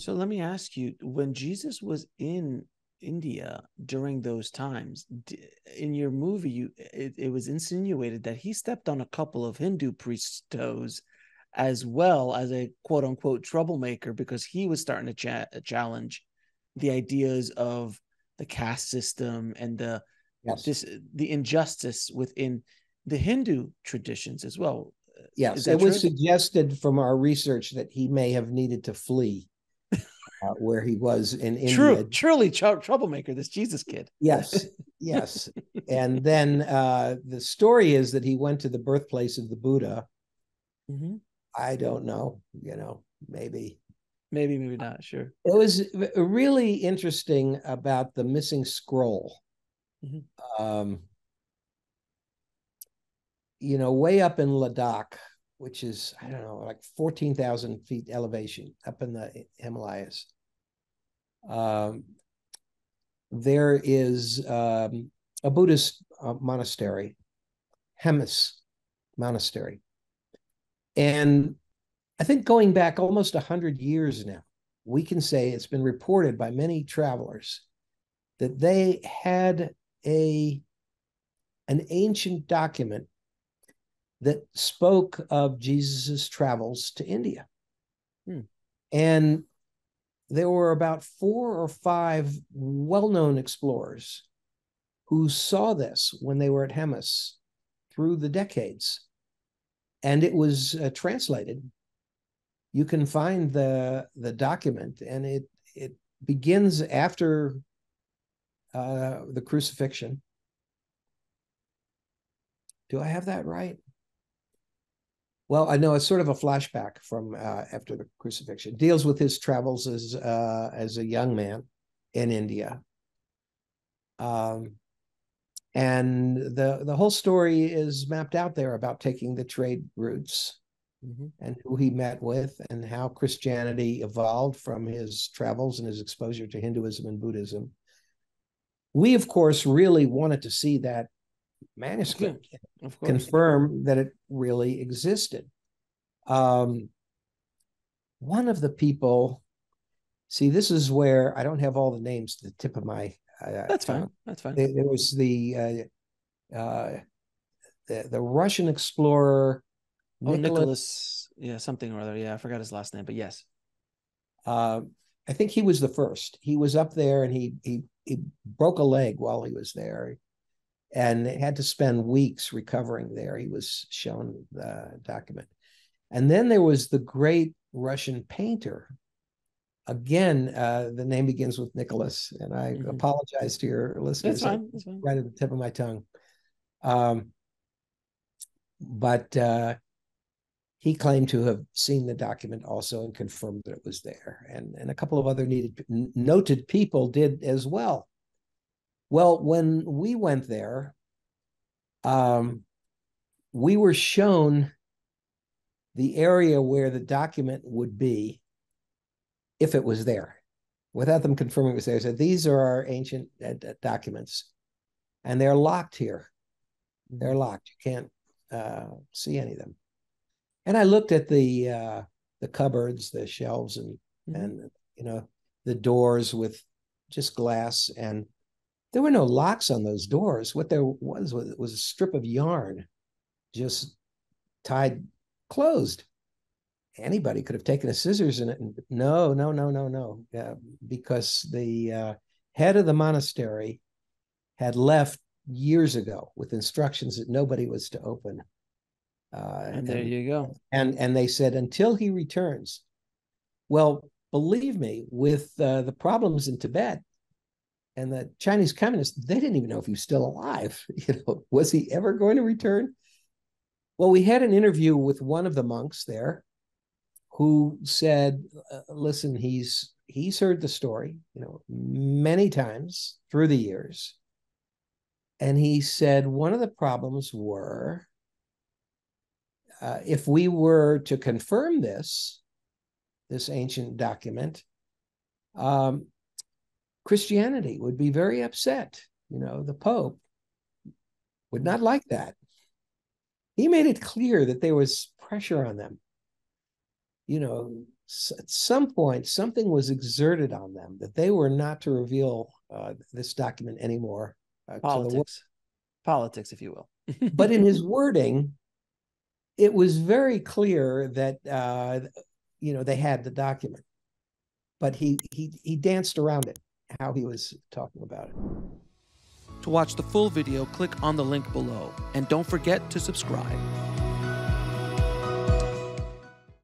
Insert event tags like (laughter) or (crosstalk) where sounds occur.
So let me ask you when Jesus was in India during those times, in your movie, you it, it was insinuated that he stepped on a couple of Hindu priests' toes as well as a quote unquote troublemaker because he was starting to cha- challenge the ideas of the caste system and the yes. this the injustice within the Hindu traditions as well. Yes, it true? was suggested from our research that he may have needed to flee (laughs) uh, where he was in True, India. Truly, tr- troublemaker. This Jesus kid. Yes, yes. and then uh, the story is that he went to the birthplace of the Buddha. Mm-hmm. I don't know. You know, maybe. Maybe, maybe not. Sure. It was really interesting about the missing scroll. Mm-hmm. Um, you know, way up in Ladakh, which is I don't know, like fourteen thousand feet elevation up in the Himalayas. Um, there is um, a Buddhist uh, monastery, Hemis Monastery, and I think going back almost hundred years now, we can say it's been reported by many travelers that they had a an ancient document that spoke of Jesus's travels to India. Hmm. And there were about four or five well-known explorers who saw this when they were at Hemis through the decades. And it was uh, translated. You can find the the document, and it it begins after uh, the crucifixion. Do I have that right? Well, I know it's sort of a flashback from uh, after the crucifixion. Deals with his travels as uh, as a young man in India, um, and the the whole story is mapped out there about taking the trade routes mm-hmm. and who he met with and how Christianity evolved from his travels and his exposure to Hinduism and Buddhism. We, of course, really wanted to see that manuscript confirm that it really existed. Um, one of the people, see, this is where I don't have all the names to the tip of my. Uh, That's fine. That's fine. There, there was the, uh, uh, the the Russian explorer. Oh, Nicholas, Nicholas, yeah, something or other. Yeah, I forgot his last name, but yes. Uh, I think he was the first. He was up there and he he he broke a leg while he was there and had to spend weeks recovering there. He was shown the document. And then there was the great Russian painter. Again, uh, the name begins with Nicholas, and I mm-hmm. apologize to your listeners. That's fine. That's fine. Right at the tip of my tongue. Um, but uh, he claimed to have seen the document also and confirmed that it was there. And, and a couple of other needed, noted people did as well. Well, when we went there, um, we were shown the area where the document would be if it was there, without them confirming it was there. I said, These are our ancient uh, documents, and they're locked here. They're locked. You can't uh, see any of them. And I looked at the uh, the cupboards, the shelves, and mm-hmm. and you know the doors with just glass and there were no locks on those doors. What there was was, was a strip of yarn just tied closed. Anybody could have taken a scissors in it. And no, no, no, no, no. Yeah, because the uh, head of the monastery had left years ago with instructions that nobody was to open. Uh, and there and, you go. And and they said until he returns. Well, believe me, with uh, the problems in Tibet, and the Chinese communists, they didn't even know if he was still alive. (laughs) You know, was he ever going to return? Well, we had an interview with one of the monks there who said, uh, listen, he's he's heard the story, you know, many times through the years. And he said one of the problems were uh, if we were to confirm this, this ancient document, um, Christianity would be very upset. You know, the Pope would not like that. he made it clear that there was pressure on them. You know, at some point, something was exerted on them that they were not to reveal uh, this document anymore. Uh, Politics, politics, if you will. (laughs) but in his wording, it was very clear that uh, you know they had the document, but he he he danced around it. How he was talking about it. To watch the full video, click on the link below, and don't forget to subscribe.